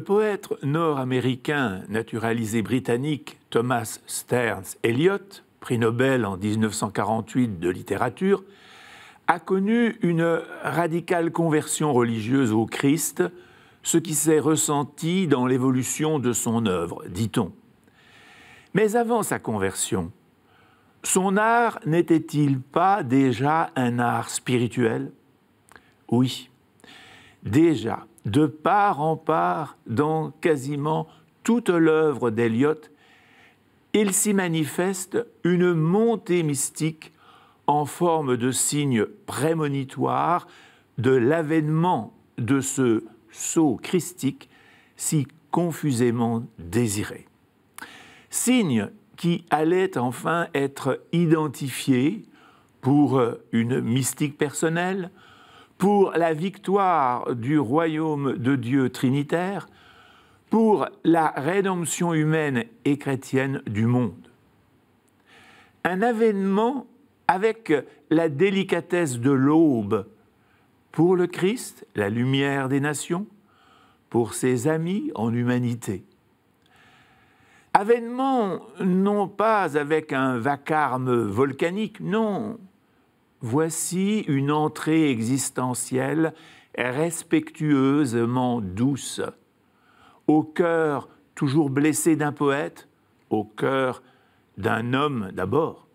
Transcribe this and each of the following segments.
Le poète nord-américain naturalisé britannique Thomas Stearns Eliot, prix Nobel en 1948 de littérature, a connu une radicale conversion religieuse au Christ, ce qui s'est ressenti dans l'évolution de son œuvre, dit-on. Mais avant sa conversion, son art n'était-il pas déjà un art spirituel? Oui, déjà, de part en part, dans quasiment toute l'œuvre d'Eliot, il s'y manifeste une montée mystique en forme de signe prémonitoire de l'avènement de ce sceau christique si confusément désiré. Signe qui allait enfin être identifié pour une mystique personnelle, pour la victoire du royaume de Dieu trinitaire, pour la rédemption humaine et chrétienne du monde. Un avènement avec la délicatesse de l'aube pour le Christ, la lumière des nations, pour ses amis en humanité. Avènement, non pas avec un vacarme volcanique, non. Voici une entrée existentielle respectueusement douce, au cœur toujours blessé d'un poète, au cœur d'un homme d'abord,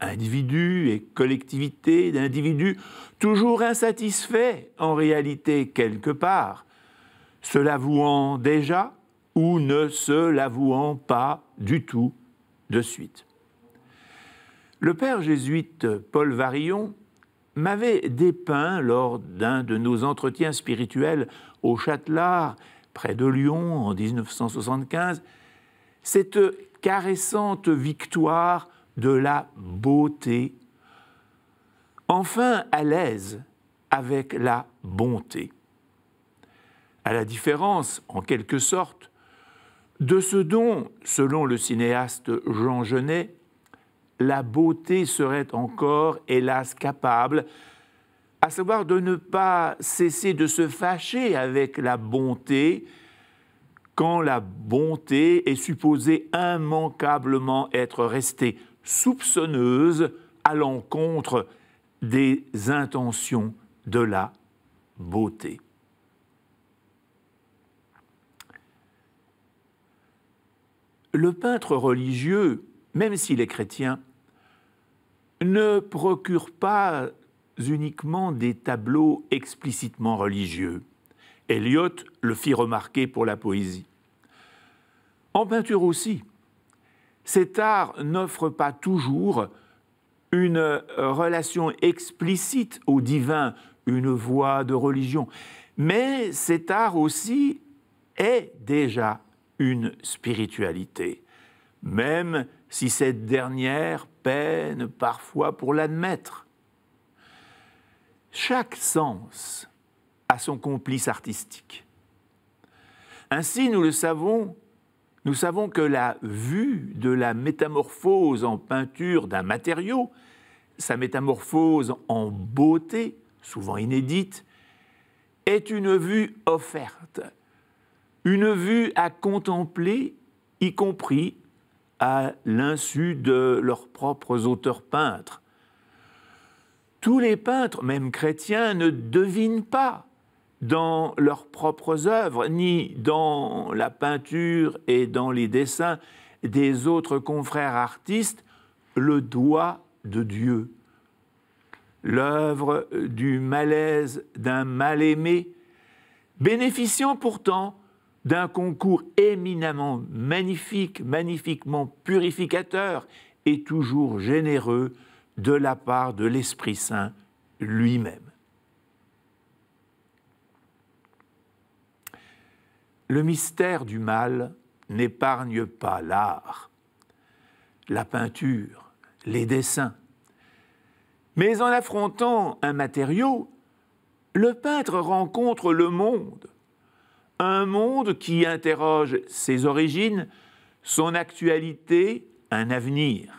individu et collectivité d'individus toujours insatisfaits en réalité quelque part, se l'avouant déjà, ou ne se l'avouant pas du tout de suite. Le père jésuite Paul Varillon m'avait dépeint lors d'un de nos entretiens spirituels au Châtelard, près de Lyon, en 1975, cette caressante victoire de la beauté, enfin à l'aise avec la bonté. À la différence, en quelque sorte, de ce dont, selon le cinéaste Jean Genet, la beauté serait encore, hélas, capable, à savoir de ne pas cesser de se fâcher avec la bonté, quand la bonté est supposée immanquablement être restée soupçonneuse à l'encontre des intentions de la beauté. le peintre religieux, même s'il est chrétien, ne procure pas uniquement des tableaux explicitement religieux. Eliot le fit remarquer pour la poésie. En peinture aussi, cet art n'offre pas toujours une relation explicite au divin, une voie de religion, mais cet art aussi est déjà une spiritualité, même si cette dernière peine parfois pour l'admettre. Chaque sens a son complice artistique. Ainsi, nous le savons, nous savons que la vue de la métamorphose en peinture d'un matériau, sa métamorphose en beauté, souvent inédite, est une vue offerte une vue à contempler, y compris à l'insu de leurs propres auteurs peintres. Tous les peintres, même chrétiens, ne devinent pas dans leurs propres œuvres, ni dans la peinture et dans les dessins des autres confrères artistes, le doigt de Dieu. L'œuvre du malaise d'un mal-aimé, bénéficiant pourtant d'un concours éminemment magnifique, magnifiquement purificateur et toujours généreux de la part de l'Esprit Saint lui-même. Le mystère du mal n'épargne pas l'art, la peinture, les dessins. Mais en affrontant un matériau, le peintre rencontre le monde, un monde qui interroge ses origines, son actualité, un avenir.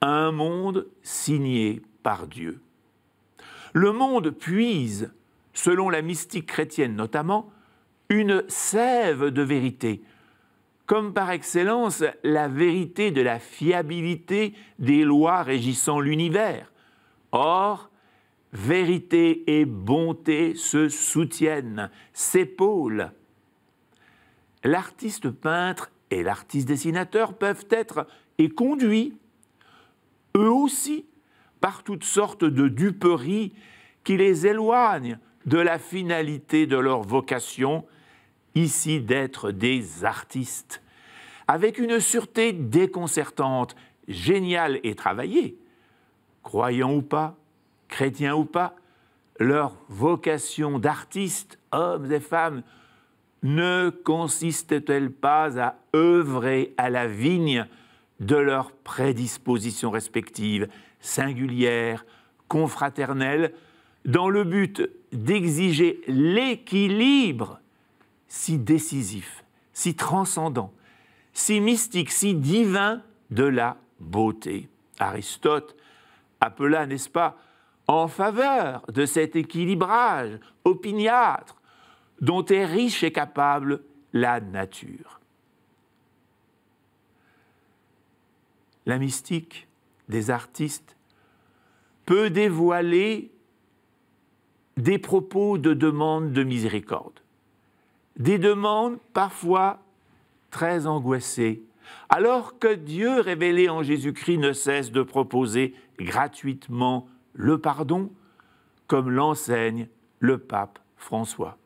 Un monde signé par Dieu. Le monde puise, selon la mystique chrétienne notamment, une sève de vérité, comme par excellence la vérité de la fiabilité des lois régissant l'univers. Or, vérité et bonté se soutiennent, s'épaulent. L'artiste peintre et l'artiste dessinateur peuvent être et conduits, eux aussi, par toutes sortes de duperies qui les éloignent de la finalité de leur vocation, ici d'être des artistes, avec une sûreté déconcertante, géniale et travaillée. Croyants ou pas, chrétiens ou pas, leur vocation d'artistes, hommes et femmes, ne consiste-t-elle pas à œuvrer à la vigne de leurs prédispositions respectives, singulières, confraternelles, dans le but d'exiger l'équilibre si décisif, si transcendant, si mystique, si divin de la beauté? Aristote appela, n'est-ce pas, en faveur de cet équilibrage opiniâtre dont est riche et capable la nature. La mystique des artistes peut dévoiler des propos de demande de miséricorde, des demandes parfois très angoissées, alors que Dieu révélé en Jésus-Christ ne cesse de proposer gratuitement le pardon, comme l'enseigne le pape François.